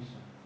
mission.